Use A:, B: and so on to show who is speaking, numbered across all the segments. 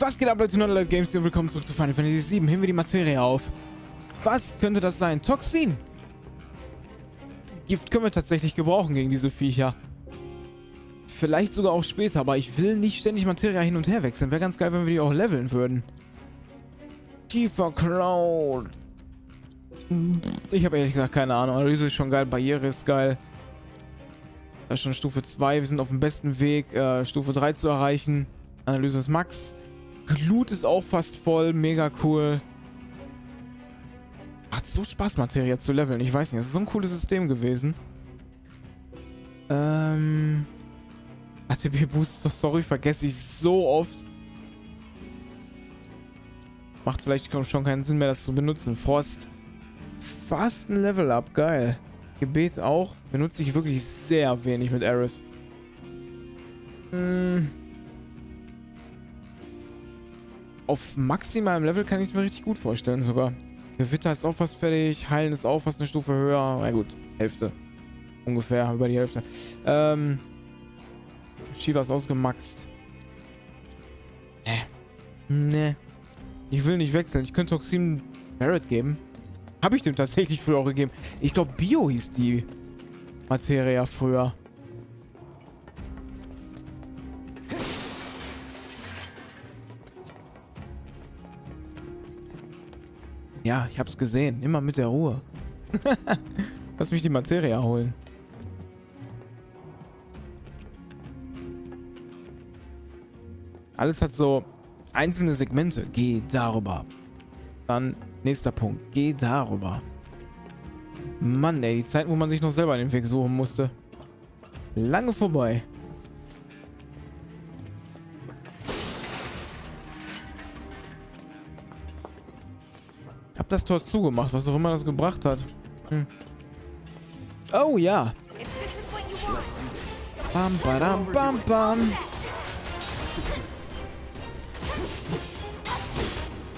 A: Was geht ab, Leute? Leute Games hier. Willkommen zurück zu Final Fantasy VII. Heben wir die Materie auf. Was könnte das sein? Toxin. Gift können wir tatsächlich gebrauchen gegen diese Viecher. Vielleicht sogar auch später, aber ich will nicht ständig Materie hin und her wechseln. Wäre ganz geil, wenn wir die auch leveln würden. Tiefer Cloud. Ich habe ehrlich gesagt keine Ahnung. Analyse ist schon geil, Barriere ist geil. Das ist schon Stufe 2. Wir sind auf dem besten Weg, äh, Stufe 3 zu erreichen. Analyse ist Max. Glut ist auch fast voll. Mega cool. Macht so Spaß, Materie zu leveln. Ich weiß nicht, das ist so ein cooles System gewesen. Ähm... ATB Booster, sorry, vergesse ich so oft. Macht vielleicht schon keinen Sinn mehr, das zu benutzen. Frost. Fast ein Level-Up, geil. Gebet auch. Benutze ich wirklich sehr wenig mit Aerith. Hm. Auf maximalem Level kann ich es mir richtig gut vorstellen sogar. Gewitter ist auch fast fertig. Heilen ist auch fast eine Stufe höher. Na gut, Hälfte. Ungefähr, über die Hälfte. Ähm. Shiva ist ausgemaxt. Äh. Nee. Ich will nicht wechseln. Ich könnte Toxin Barrett geben. Habe ich dem tatsächlich früher auch gegeben. Ich glaube, Bio hieß die Materia früher. Ich hab's gesehen. Immer mit der Ruhe. Lass mich die Materie holen. Alles hat so einzelne Segmente. Geh darüber. Dann nächster Punkt. Geh darüber. Mann, ey, die Zeit, wo man sich noch selber den Weg suchen musste. Lange vorbei. Hab das Tor zugemacht, was auch immer das gebracht hat. Hm. Oh ja. Bam, badam, bam, bam.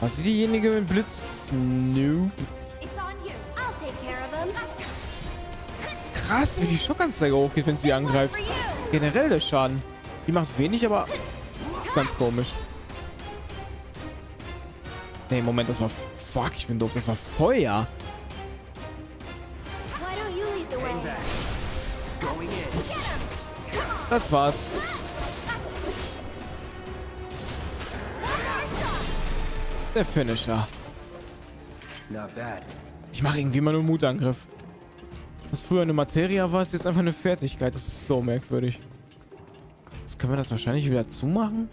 A: Was ist diejenige mit Blitz? Noob. Krass, wie die Schockanzeige hochgeht, wenn sie angreift. Generell der Schaden. Die macht wenig, aber ist ganz komisch. Nee, Moment, das war... Fuck, ich bin doof. Das war Feuer. Das war's. Der Finisher. Ich mache irgendwie mal nur einen Mutangriff. Was früher eine Materia war, ist jetzt einfach eine Fertigkeit. Das ist so merkwürdig. Jetzt können wir das wahrscheinlich wieder zumachen.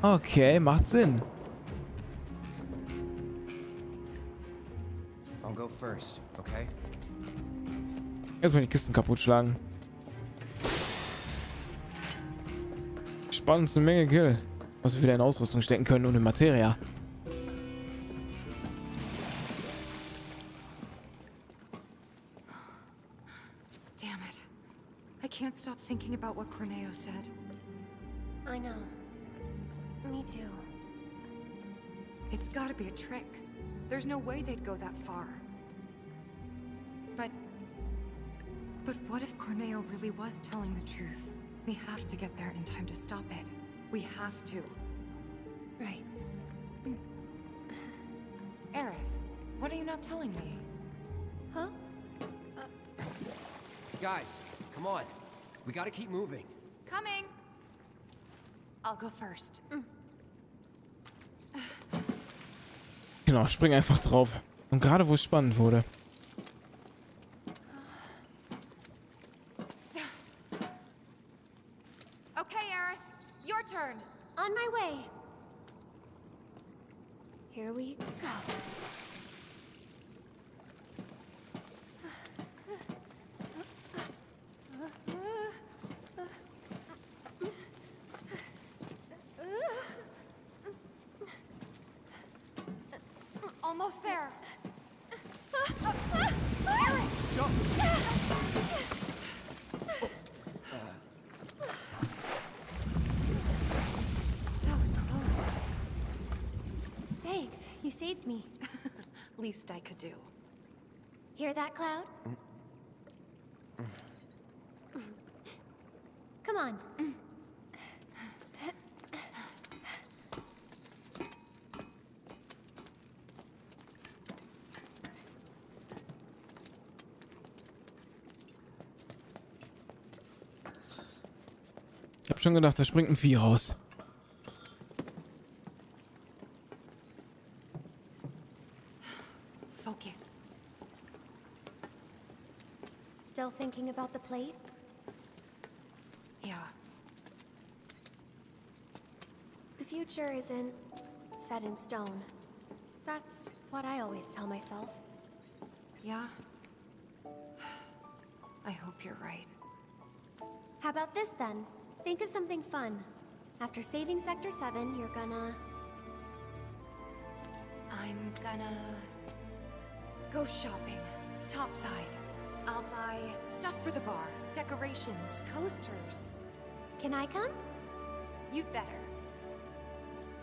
A: Okay, macht Sinn. I'll go first, okay? Erstmal die Kisten kaputt schlagen. Spannend eine Menge Kill. Was wir wieder in Ausrüstung stecken können und in Materia.
B: Damn it. I can't stop thinking about what Corneo said.
C: I know. Me too.
B: It's gotta be a trick. There's no way they'd go that far. But... But what if Corneo really was telling the truth? We have to get there in time to stop it. We have to.
C: Right.
B: Aerith, what are you not telling me?
C: Huh?
D: Uh... Guys, come on. We gotta keep moving.
B: Coming! I'll go first.
A: Genau, spring einfach drauf. Und gerade wo es spannend wurde.
B: Okay, Aerith. Your turn.
C: On my way. Here we go.
B: Almost there.
D: Jump!
B: That was close.
C: Thanks, you saved me.
B: Least I could do.
C: Hear that, Cloud? Mm. Come on.
A: Schon gedacht, da springt ein Vieh raus.
B: Focus.
C: Still thinking about the plate?
B: Yeah.
C: The future isn't set in stone. That's what I always tell myself.
B: Yeah? I hope you're right.
C: How about this then? Think of something fun. After saving Sector 7, you're gonna...
B: I'm gonna go shopping. Topside. I'll buy stuff for the bar, decorations, coasters.
C: Can I come?
B: You'd better.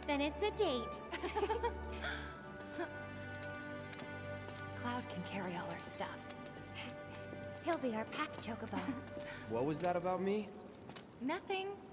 C: Then it's a date.
B: Cloud can carry all our stuff.
C: He'll be our pack chocobo.
D: What was that about me?
B: Nothing.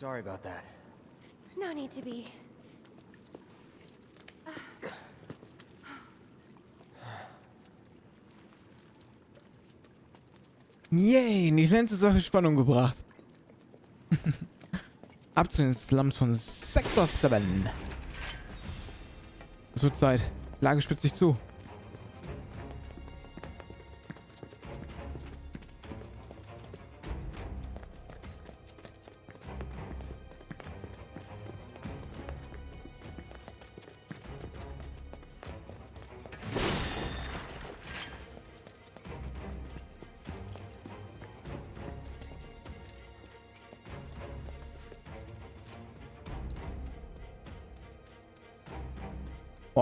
D: Sorry about that.
C: No need to be.
A: Yay, in die letzte Sache Spannung gebracht. Ab zu den Slums von Sector 7. Es wird Zeit. Lage spitzt sich zu.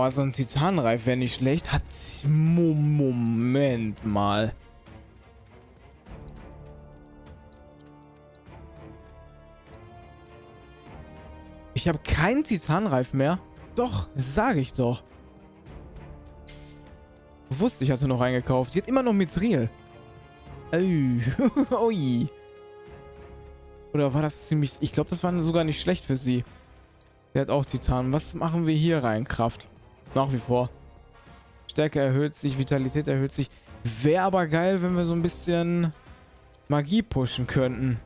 A: Boah, so ein Titanreif wäre nicht schlecht. Hat... Mo- Moment mal. Ich habe keinen Titanreif mehr. Doch, sage ich doch. Wusste ich, hatte noch eingekauft. Die hat immer noch Mithril. Ui. Oder war das ziemlich... Ich glaube, das war sogar nicht schlecht für sie. Der hat auch Titan. Was machen wir hier rein? Kraft. Nach wie vor. Stärke erhöht sich, Vitalität erhöht sich. Wäre aber geil, wenn wir so ein bisschen Magie pushen könnten.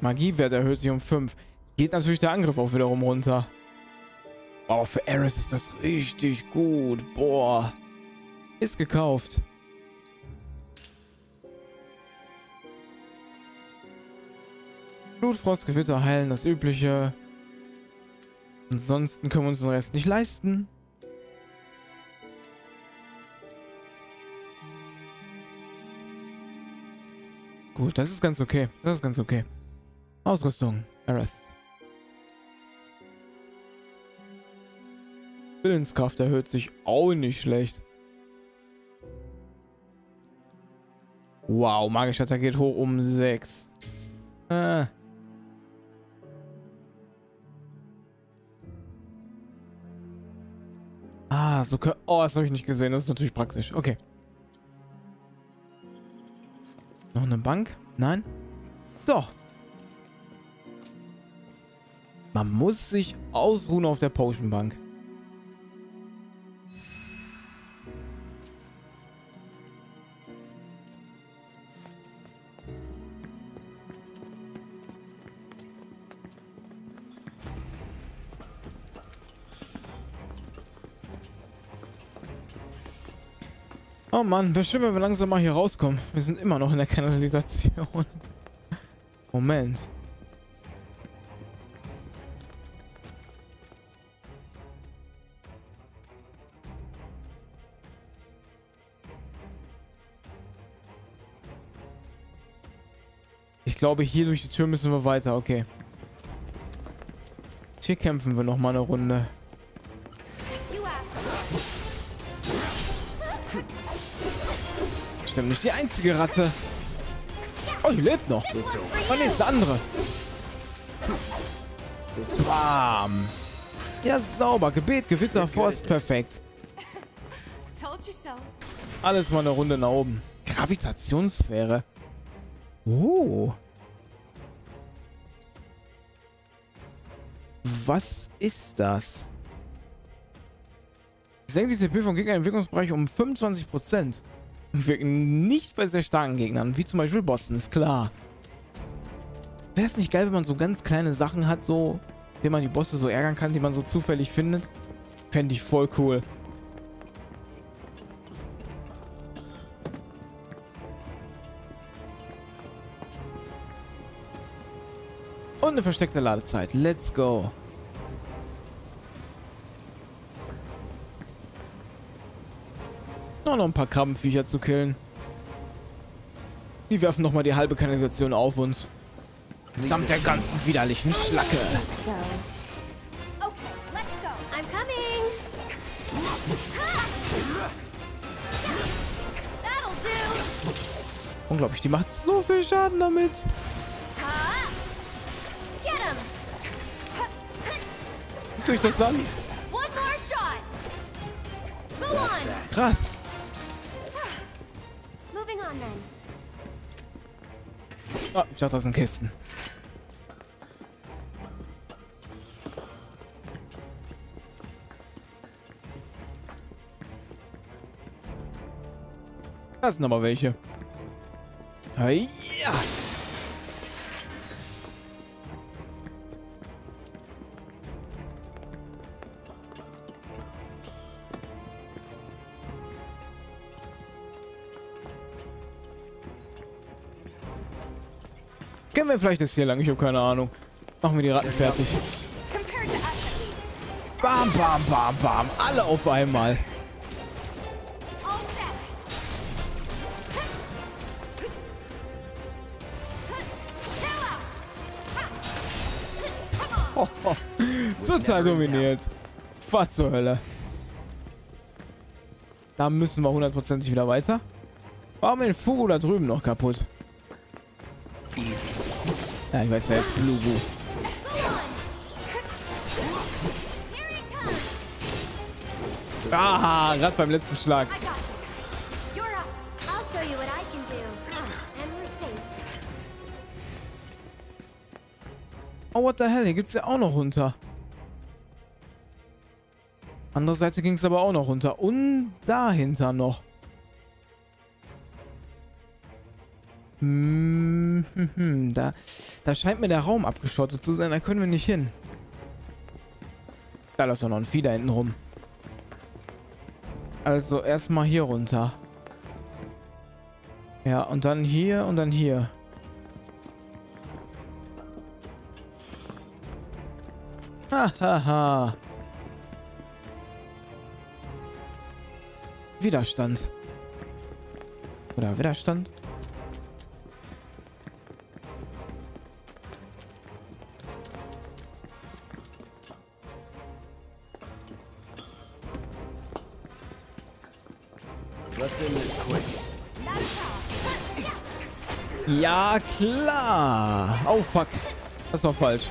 A: Magiewert erhöht sich um 5. Geht natürlich der Angriff auch wiederum runter. Oh, für Eris ist das richtig gut. Boah. Ist gekauft. Blutfrost, Gewitter heilen, das übliche. Ansonsten können wir uns den Rest nicht leisten. Gut, das ist ganz okay. Das ist ganz okay. Ausrüstung. Aerith. Willenskraft erhöht sich auch nicht schlecht. Wow, magischer Attack geht hoch um 6. Ah. Ah, so können... Oh, das habe ich nicht gesehen. Das ist natürlich praktisch. Okay. Noch eine Bank? Nein? Doch. Man muss sich ausruhen auf der Potion-Bank. Oh Mann, wäre schön, wenn wir langsam mal hier rauskommen. Wir sind immer noch in der Kanalisation. Moment. Ich glaube, hier durch die Tür müssen wir weiter. Okay. Hier kämpfen wir noch mal eine Runde. Stimmt nicht die einzige Ratte. Oh, die lebt noch. Oh, nee, ist eine andere. Bam. Ja, sauber. Gebet, Gewitter, Forst, perfekt. Alles mal eine Runde nach oben. Gravitationssphäre. Oh. Was ist das? Senkt die TP von Gegnern im Wirkungsbereich um 25%. Wirken nicht bei sehr starken Gegnern, wie zum Beispiel Bossen, ist klar. Wäre es nicht geil, wenn man so ganz kleine Sachen hat, so, wie man die Bosse so ärgern kann, die man so zufällig findet? Fände ich voll cool. Und eine versteckte Ladezeit. Let's go. Noch, noch ein paar Krabbenviecher zu killen. Die werfen nochmal die halbe Kanalisation auf uns. Samt der ganzen widerlichen Schlacke. Unglaublich, die macht so viel Schaden damit. Durch das Sand.
C: One more shot. Go on.
A: Krass. Ah, ich dachte, das sind Kisten. Da sind aber welche. Ja. Gehen wir vielleicht das hier lang? Ich habe keine Ahnung. Machen wir die Ratten fertig. Bam, bam, bam, bam. Alle auf einmal. Total dominiert. Was zur Hölle. Da müssen wir hundertprozentig wieder weiter. Warum ist Fugu da drüben noch kaputt? Ja, ich weiß, der ist
C: comes.
A: Ah, gerade beim letzten Schlag. Oh, what the hell? Hier gibt's ja auch noch runter. Andere Seite ging es aber auch noch runter. Und dahinter noch. Hm, hm, hm, da, da scheint mir der Raum abgeschottet zu sein. Da können wir nicht hin. Da läuft doch noch ein Vieh da hinten rum. Also erstmal hier runter. Ja, und dann hier und dann hier. Hahaha. Widerstand. Oder Widerstand? Ja, klar. Oh, fuck. Das ist doch falsch.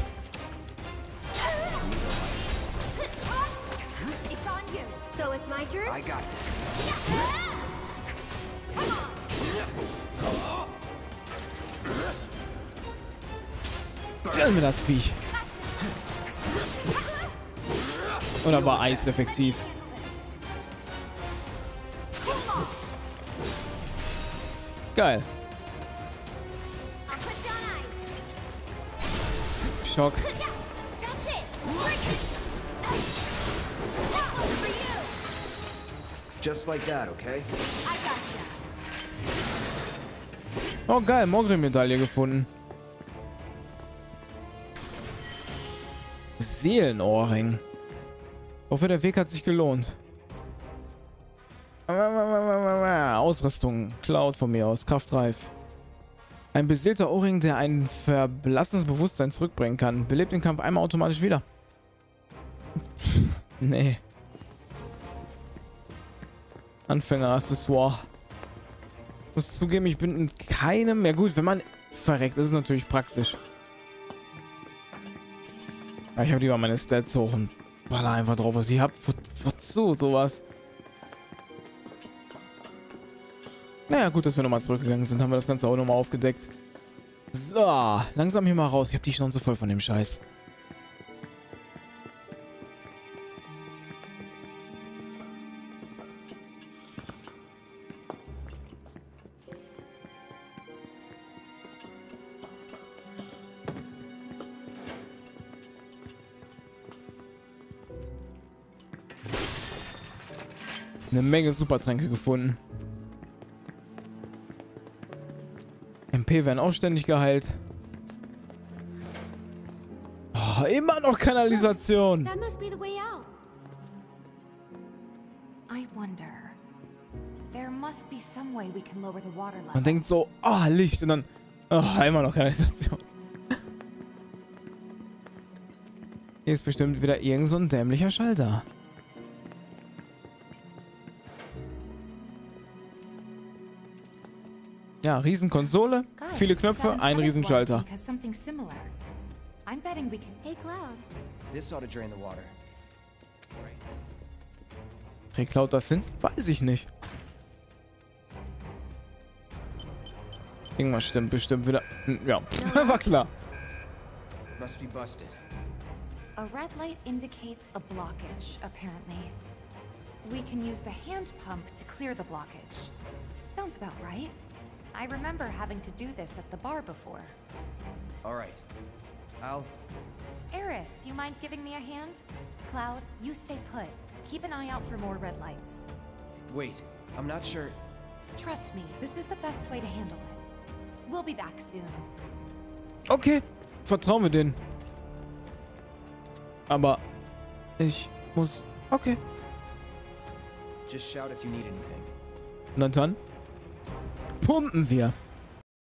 A: Gönn mir das Viech. Oder war Eis effektiv? Geil.
C: Gotcha.
A: Oh, geil. Mogri-Medaille gefunden. Seelenohrring. Ich hoffe, der Weg hat sich gelohnt. Ausrüstung. Cloud von mir aus. Kraftreif. Ein beseelter Ohrring, der ein verblassenes Bewusstsein zurückbringen kann. Belebt den Kampf einmal automatisch wieder. nee. Anfänger-Accessoire. Muss zugeben, ich bin in keinem... Ja gut, wenn man verreckt, ist es natürlich praktisch. Ich habe lieber meine Stats hoch und baller einfach drauf, was ich habe. Wo, wozu sowas? Naja, gut, dass wir nochmal zurückgegangen sind. Haben wir das Ganze auch nochmal aufgedeckt. So, langsam hier mal raus. Ich habe die Schnauze voll von dem Scheiß. Eine Menge Supertränke gefunden. MP werden auch ständig geheilt. Oh, immer noch Kanalisation. Man denkt so, oh, Licht und dann, oh, immer noch Kanalisation. Hier ist bestimmt wieder irgend so ein dämlicher Schalter. Ja, Riesenkonsole, viele Knöpfe, ein Riesenschalter.
B: I'm betting we can.
C: Hey, Cloud.
D: This ought to drain the water. Right.
A: Kriegt Cloud das hin? Weiß ich nicht. Irgendwas stimmt bestimmt wieder. Hm, Ja, war klar.
D: Must be busted.
B: A red light indicates a blockage, apparently. We can use the hand pump to clear the blockage. Sounds about right. I remember having to do this at the bar before.
D: All right. I'll.
B: Aerith, you mind giving me a hand? Cloud, you stay put. Keep an eye out for more red lights.
D: Wait. I'm not sure.
B: Trust me, this is the best way to handle it. We'll be back soon.
A: Okay, vertrauen wir denen. Aber ich muss... Okay.
D: Just shout if you need anything.
A: Na dann. Pumpen wir.